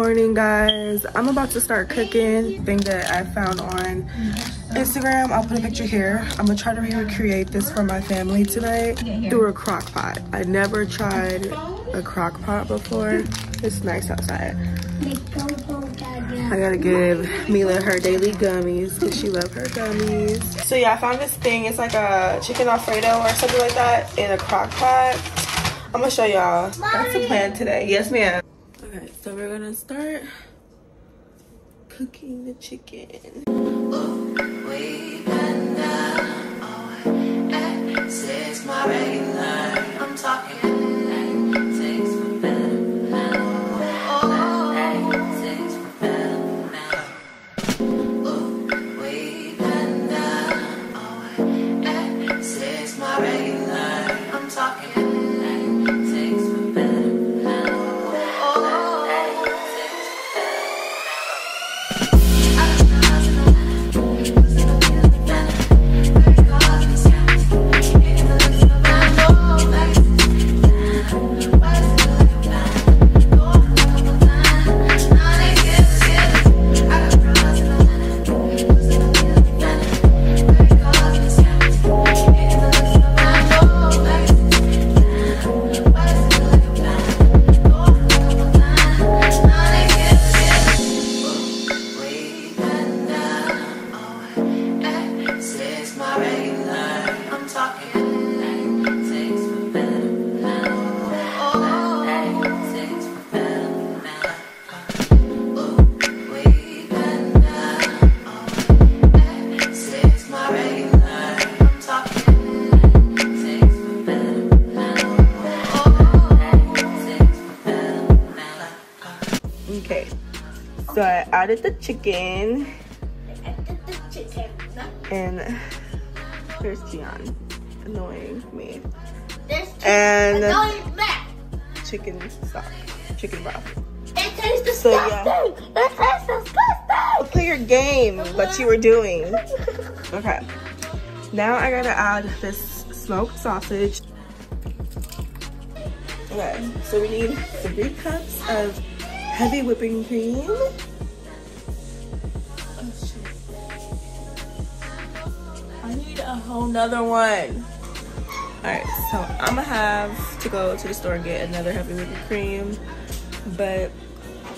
morning guys i'm about to start cooking thing that i found on instagram i'll put a picture here i'm gonna try to recreate this for my family tonight through a crock pot i never tried a crock pot before it's nice outside I gotta give Mila her daily gummies because she loves her gummies. So yeah, I found this thing. It's like a chicken alfredo or something like that in a crock pot. I'm gonna show y'all. That's the plan today. Yes, ma'am. Okay, so we're gonna start cooking the chicken. I'm So I added the chicken. And there's Gian annoying me. and chicken stock, chicken broth. It tastes. So, yeah. It tastes disgusting. Play your game, what you were doing. Okay. Now I gotta add this smoked sausage. Okay, so we need three cups of heavy whipping cream. I need a whole nother one. All right, so I'm gonna have to go to the store and get another heavy whipping cream. But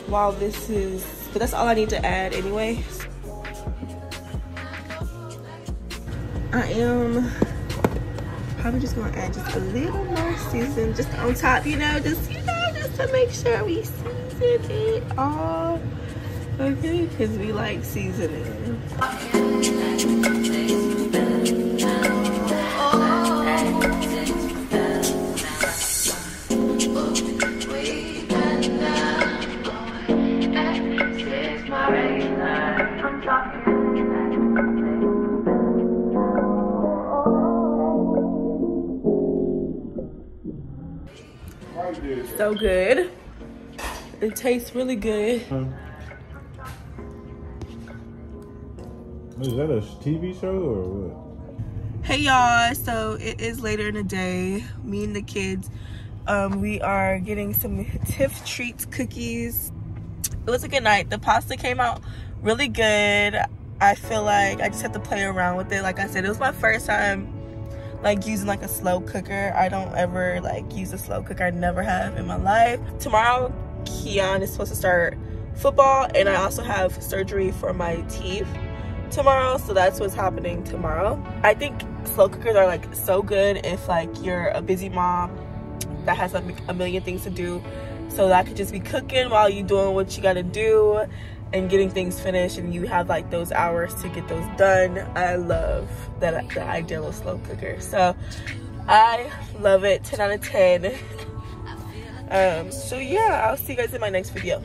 while this is, but that's all I need to add anyway. I am probably just gonna add just a little more season just on top, you know, just, you know, just to make sure we see it all. Okay, because we like seasoning. So good. It tastes really good. Is that a TV show or what? Hey y'all, so it is later in the day. Me and the kids, um, we are getting some Tiff Treats cookies. It was a good night. The pasta came out really good. I feel like I just have to play around with it. Like I said, it was my first time like using like a slow cooker. I don't ever like use a slow cooker. I never have in my life. Tomorrow Keon is supposed to start football and I also have surgery for my teeth tomorrow so that's what's happening tomorrow. I think slow cookers are like so good if like you're a busy mom that has like a million things to do so that could just be cooking while you're doing what you got to do and getting things finished and you have like those hours to get those done. I love that the idea of slow cooker so I love it. 10 out of 10 um so yeah i'll see you guys in my next video